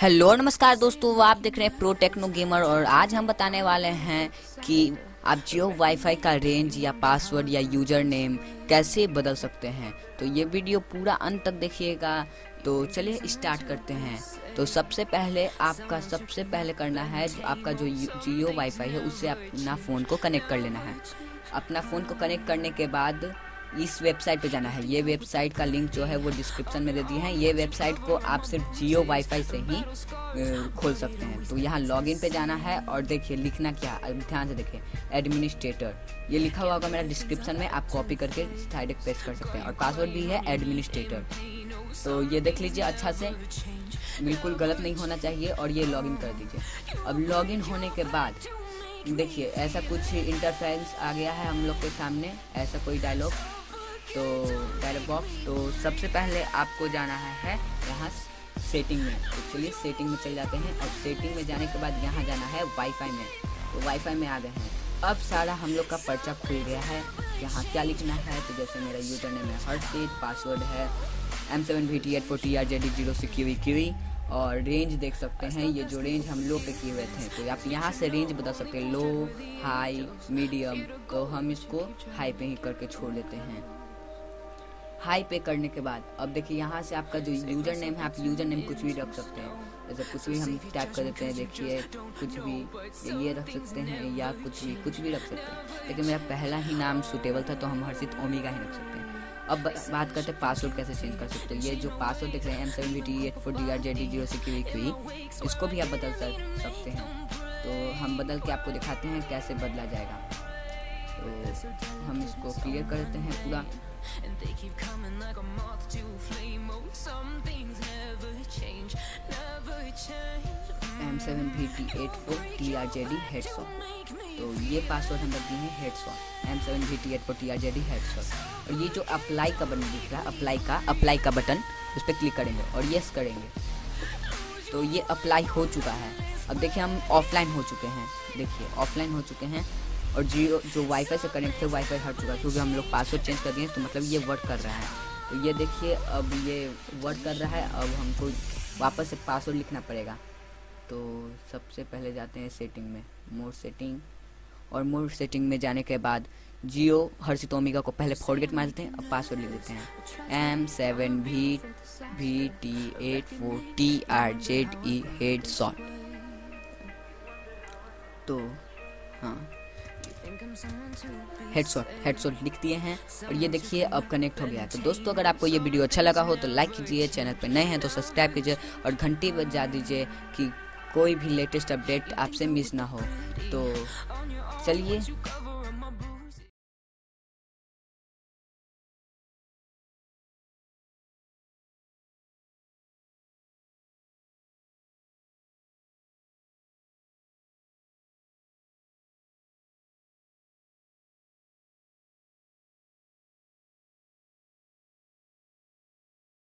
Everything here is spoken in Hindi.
हेलो, नमस्कार दोस्तों, आप देख रहे हैं प्रो टेक्नो गेमर और आज हम बताने वाले हैं कि आप जियो वाईफाई का रेंज या पासवर्ड या यूज़र नेम कैसे बदल सकते हैं। तो ये वीडियो पूरा अंत तक देखिएगा। तो चलिए स्टार्ट करते हैं। तो सबसे पहले आपका सबसे पहले करना है, जो आपका जो जियो वाईफाई है उससे अपना फ़ोन को कनेक्ट कर लेना है। अपना फ़ोन को कनेक्ट करने के बाद इस वेबसाइट पे जाना है। ये वेबसाइट का लिंक जो है वो डिस्क्रिप्शन में दे दिए हैं। ये वेबसाइट को आप सिर्फ़ जियो वाईफाई से ही खोल सकते हैं। तो यहाँ लॉगिन पे जाना है और देखिए लिखना क्या, ध्यान से देखिए एडमिनिस्ट्रेटर ये लिखा हुआ होगा मेरा डिस्क्रिप्शन में, आप कॉपी करके साइड पेस्ट कर सकते हैं। और पासवर्ड भी है एडमिनिस्ट्रेटर तो ये देख लीजिए अच्छा से। बिल्कुल गलत नहीं होना चाहिए और ये लॉगिन कर दीजिए। अब लॉगिन होने के बाद, देखिए, ऐसा कुछ इंटरफेरेंस आ गया है हम लोग के सामने। ऐसा कोई डायलॉग तो डायरेक्ट बॉक्स तो सबसे पहले आपको जाना है यहाँ सेटिंग में। तो चलिए सेटिंग में चले जाते हैं। और सेटिंग में जाने के बाद यहाँ जाना है वाईफाई में। तो वाईफाई में आ गए हैं। अब सारा हम लोग का पर्चा खुल गया है। यहाँ क्या लिखना है? तो जैसे मेरा यूज़र नेम है हर स्टेट पासवर्ड है M seven V T eight four T R Z zero C Q Q और रेंज देख सकते हैं, ये जो रेंज हम लो पे किए हुए थे। तो आप यहाँ से रेंज बता सकते हैं। लो हाई मीडियम तो हम इसको हाई पे ही करके छोड़ देते हैं। हाई पे करने के बाद। अब देखिए, यहाँ से आपका जो यूज़र नेम है, आप यूज़र नेम कुछ भी रख सकते हैं। जैसे कुछ भी हम टाइप कर देते हैं, देखिए, कुछ भी ये रख सकते हैं या कुछ भी कुछ भी रख सकते हैं। लेकिन मेरा पहला ही नाम सुटेबल था तो हम हर्षित ओमिगा ही रख सकते हैं। अब बात करते हैं पासवर्ड कैसे चेंज कर सकते हैं। ये जो पासवर्ड देख रहे हैं M seven B T eight four D R J D zero six इसको भी आप बदल सकते हैं। तो हम बदल के आपको दिखाते हैं कैसे बदला जाएगा। तो हम इसको क्लियर कर देते हैं पूरा। And they keep coming like a moth to a flame. Oh, some things never change, never change. M seven V T eight four T R J D head तो ये पासवर्ड हम रख दिए हैं head M seven V T eight four T R J D head और ये जो अप्लाई का बटन दिख रहा है अप्लाई का अप्लाई का बटन उस पर क्लिक करेंगे और यस करेंगे। तो ये अप्लाई हो चुका है। अब देखिए हम ऑफलाइन हो चुके हैं। देखिए ऑफलाइन हो चुके हैं। और जियो जो वाईफाई से कनेक्ट थे वाईफाई हट चुका है, क्योंकि हम लोग पासवर्ड चेंज कर दिए तो मतलब ये वर्क कर रहा है। तो ये देखिए, अब ये वर्क कर रहा है, अब हमको वापस से पासवर्ड लिखना पड़ेगा। तो सबसे पहले जाते हैं सेटिंग में मोर सेटिंग और मोर सेटिंग में जाने के बाद जियो हर्षित ओमिका को पहले फॉरगेट मार देते हैं और पासवर्ड लिख देते हैं। M seven V V T eight four T R Z E head shot तो हाँ। हेडशॉट हेडशॉट लिख दिए हैं और ये देखिए अब कनेक्ट हो गया है। तो दोस्तों, अगर आपको ये वीडियो अच्छा लगा हो तो लाइक कीजिए चैनल पर नए हैं तो सब्सक्राइब कीजिए और घंटी बजा दीजिए कि कोई भी लेटेस्ट अपडेट आपसे मिस ना हो। तो चलिए